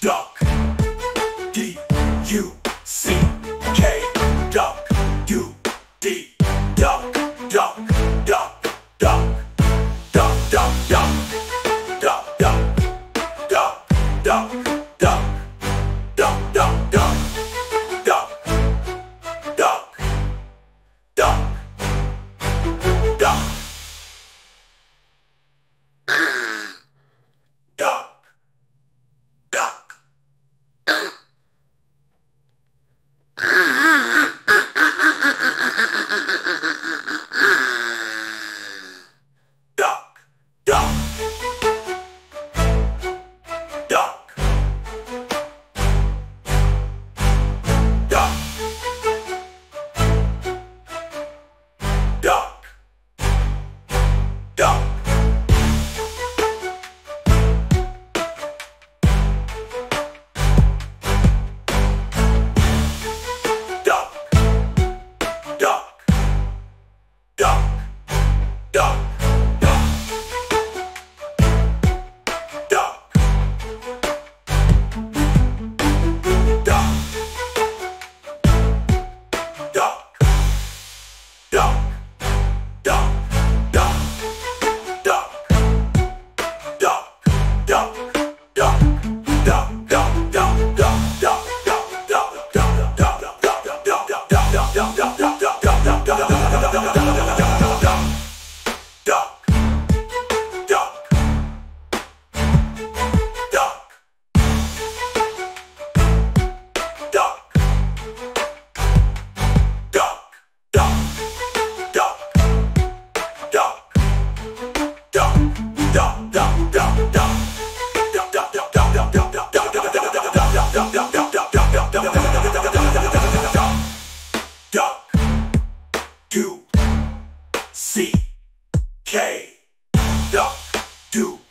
Duck. D U C K. Duck. U D. Duck. Duck. Duck. Duck. Duck. Duck. Duck. Duck. Duck. Duck. Duck. Duh. duck, do, C, K, duck, do.